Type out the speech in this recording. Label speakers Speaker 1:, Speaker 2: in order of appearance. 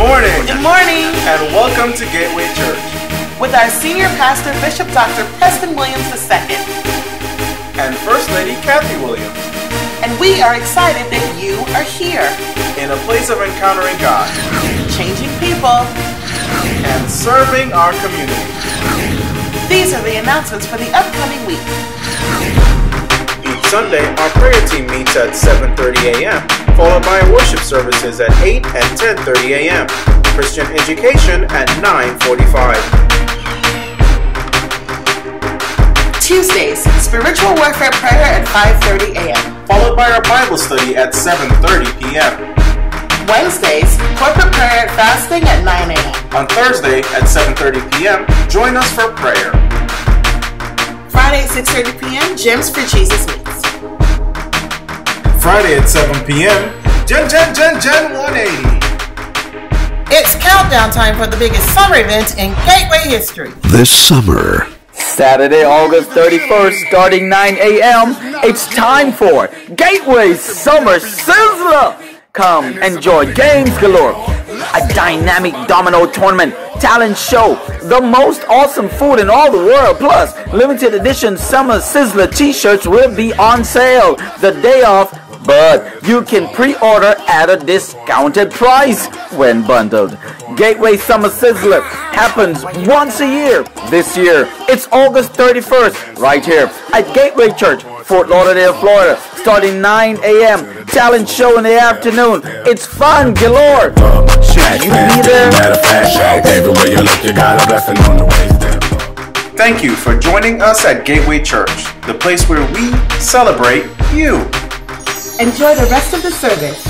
Speaker 1: morning.
Speaker 2: Good morning.
Speaker 1: And welcome to Gateway Church.
Speaker 2: With our senior pastor, Bishop Dr. Preston Williams II.
Speaker 1: And First Lady Kathy Williams.
Speaker 2: And we are excited that you are here.
Speaker 1: In a place of encountering God.
Speaker 2: Changing people.
Speaker 1: And serving our community.
Speaker 2: These are the announcements for the upcoming week.
Speaker 1: Each Sunday, our prayer team meets at 7.30 a.m., followed by worship services at 8 and 10.30 a.m., Christian education at 9.45.
Speaker 2: Tuesdays, spiritual warfare prayer at 5.30 a.m.,
Speaker 1: followed by our Bible study at 7.30 p.m.
Speaker 2: Wednesdays, corporate prayer and fasting at 9 a.m.
Speaker 1: On Thursday at 7.30 p.m., join us for prayer.
Speaker 2: Friday at 6.30 p.m., Gems for Jesus Meets.
Speaker 1: Friday at 7 p.m., Gen Gen Gen Gen 180.
Speaker 2: It's countdown time for the biggest summer event in Gateway history.
Speaker 3: This summer.
Speaker 4: Saturday, August 31st, starting 9 a.m., it's time for Gateway Summer Sizzler! Come enjoy games galore, a dynamic domino tournament, talent show, the most awesome food in all the world, plus limited edition Summer Sizzler t-shirts will be on sale the day of but you can pre-order at a discounted price when bundled. Gateway Summer Sizzler happens once a year. This year, it's August 31st, right here at Gateway Church, Fort Lauderdale, Florida, starting 9 a.m. Talent show in the afternoon. It's fun galore. Should you be there?
Speaker 1: Thank you for joining us at Gateway Church, the place where we celebrate you.
Speaker 2: Enjoy the rest of the service.